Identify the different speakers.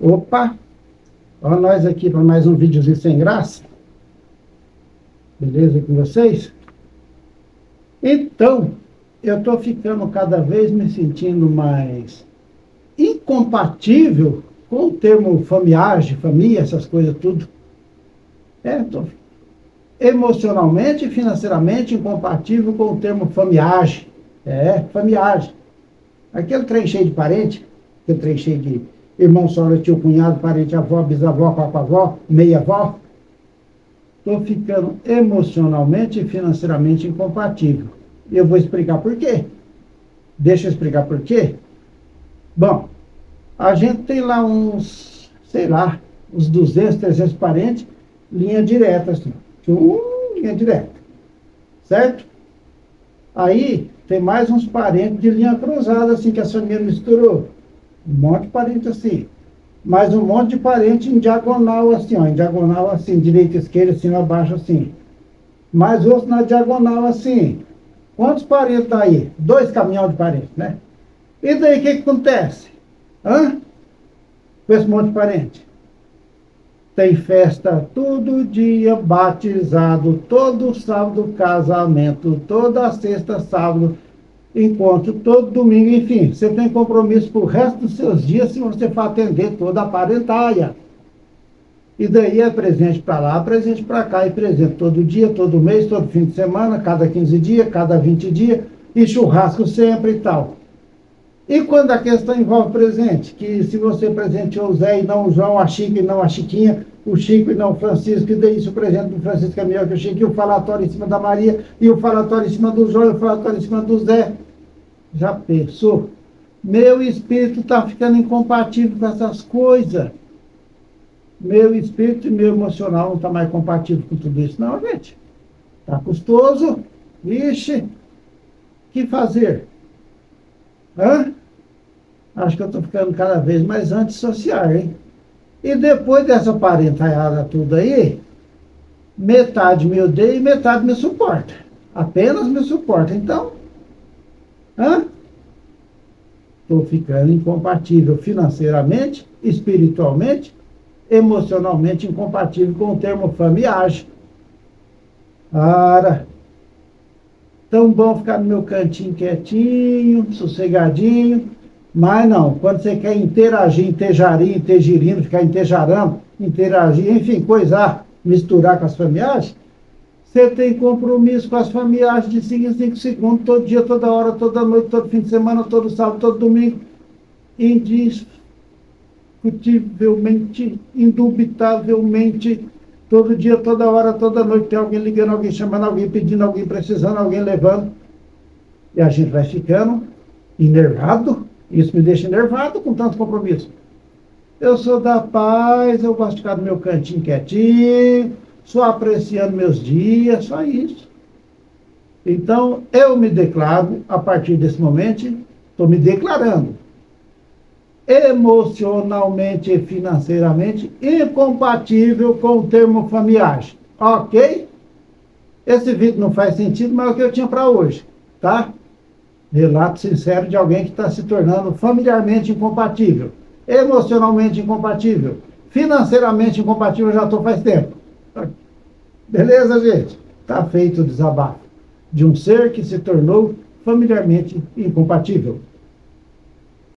Speaker 1: Opa! Olha nós aqui para mais um videozinho sem graça. Beleza com vocês? Então, eu estou ficando cada vez me sentindo mais incompatível com o termo famiagem, família, essas coisas tudo. É, tô emocionalmente e financeiramente incompatível com o termo famiagem. É, famiagem. Aquele trem cheio de parente, aquele trem cheio de irmão, sogra, tio, cunhado, parente, avó, bisavó, papavó, meia-avó. Estou ficando emocionalmente e financeiramente incompatível. Eu vou explicar por quê. Deixa eu explicar por quê. Bom, a gente tem lá uns, sei lá, uns 200, 300 parentes, linha direta, assim. Um, linha direta. Certo? Aí, tem mais uns parentes de linha cruzada, assim, que a família misturou. Um monte de parente assim. Mais um monte de parente em diagonal, assim, ó. Em diagonal, assim, direita, esquerda, cima, abaixo, assim. Mais outros na diagonal, assim. Quantos parentes daí? Dois caminhões de parentes, né? E daí o que, que acontece? Hã? Com esse monte de parente? Tem festa todo dia, batizado, todo sábado, casamento, toda sexta, sábado, encontro, todo domingo, enfim. Você tem compromisso pro resto dos seus dias se você for atender toda a parentalha. E daí é presente para lá, presente para cá, e presente todo dia, todo mês, todo fim de semana, cada 15 dias, cada 20 dias, e churrasco sempre e tal. E quando a questão envolve presente, que se você presenteou o Zé e não o João, a Chica e não a Chiquinha, o Chico e não o Francisco, e daí se o presente do Francisco melhor que o Chico, e o falatório em cima da Maria, e o falatório em cima do João, e o falatório em cima do Zé. Já pensou? Meu espírito está ficando incompatível com essas coisas. Meu espírito e meu emocional não está mais compatível com tudo isso, não, gente. Está custoso. Vixe, que fazer? Hã? Acho que eu estou ficando cada vez mais antissocial, hein? E depois dessa parentalhada tudo aí, metade me odeia e metade me suporta. Apenas me suporta. Então, hã? Estou ficando incompatível financeiramente, espiritualmente, emocionalmente incompatível com o termo famiagem. Ora, tão bom ficar no meu cantinho quietinho, sossegadinho, mas não, quando você quer interagir, interjarir, intergirindo, ficar interjarando, interagir, enfim, coisar, misturar com as familiares, você tem compromisso com as familiares de 5 em 5 segundos, todo dia, toda hora, toda noite, todo fim de semana, todo sábado, todo domingo. Indiscutivelmente, indubitavelmente, todo dia, toda hora, toda noite, tem alguém ligando, alguém chamando, alguém pedindo, alguém precisando, alguém levando. E a gente vai ficando enervado isso me deixa enervado com tanto compromisso. Eu sou da paz, eu gosto de ficar no meu cantinho quietinho, só apreciando meus dias, só isso. Então, eu me declaro, a partir desse momento, estou me declarando emocionalmente e financeiramente incompatível com o termo familiar. Ok? Esse vídeo não faz sentido, mas é o que eu tinha para hoje, tá? Relato sincero de alguém que está se tornando familiarmente incompatível, emocionalmente incompatível, financeiramente incompatível, já estou faz tempo. Beleza, gente? Está feito o desabafo de um ser que se tornou familiarmente incompatível.